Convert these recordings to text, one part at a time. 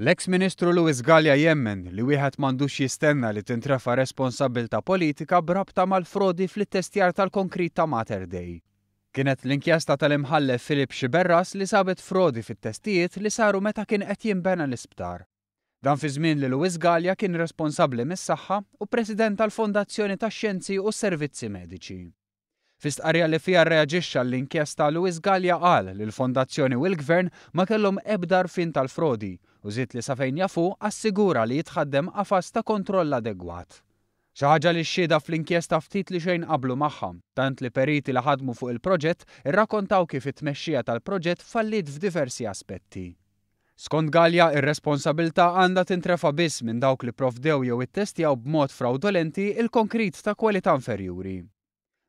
L-eks Ministru Louis Galea jemmen li wieħed m'għandux jistenna li tintrefa' responsabbiltà politika b'rabta mal-frodi fl-ittestjar tal-konkrit ta' Mater Dei. Kienet l-inkjesta tal-Imħallef Philippe Sciberras li sabet frodi fit-testijiet li saru meta kien qed jinbena l-isptar. Dan fi żmien li Louis Galea kien responsabbli mis-Saħħa u President tal-Fondazzjoni tax-Xjenzi u s-Servizzi Mediċi. Fi stqarrija li fiha rreaġixxa għall-inkjesta, Louis Galea qal li l-Fondazzjoni u l-Gvern ma kellhom ebda għarfien tal-frodi u żied li sa fejn jaf hu assigura li jitħaddem qafas ta' kontroll adegwat. Xi ħaġa li x-xhieda fl-inkjesta ftit li xejn qablu magħha, tant li periti li ħadmu fuq il-proġett irrakontaw kif it-tmexxija tal-proġett falliet f'diversi aspetti. Skont Galea, ir-responsabilità għandha tintrefa' biss minn dawk li pprovdew jew ittestjaw b'mod frawdolenti l-konkrit ta' kwalità inferjuri.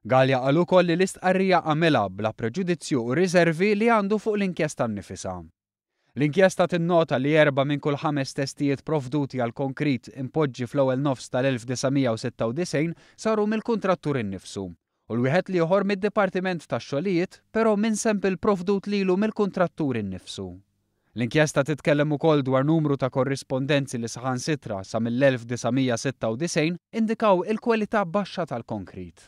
Galea qal ukoll li l-istqarrija għamilha bla preġudizzju u riżervi li għandu fuq l-inkjesta nnifisha. L-inkjesta tinnota li erbgħa minn kull ħames testijiet provduti għall-konkrit impoġġi fl-ewwel nofs tal-1996 saru mill-kuntratturi nnifsu u l-wieħed l-ieħor mid-Dipartiment tax-Xogħlijiet, però minn sample provdut lilu mill-kuntrattur innifsu. L-inkjesta titkellem ukoll dwar numru ta' korrispondenzi li saħansitra, sa mill-1996, indikaw il-kwalità baxxa tal-konkrit.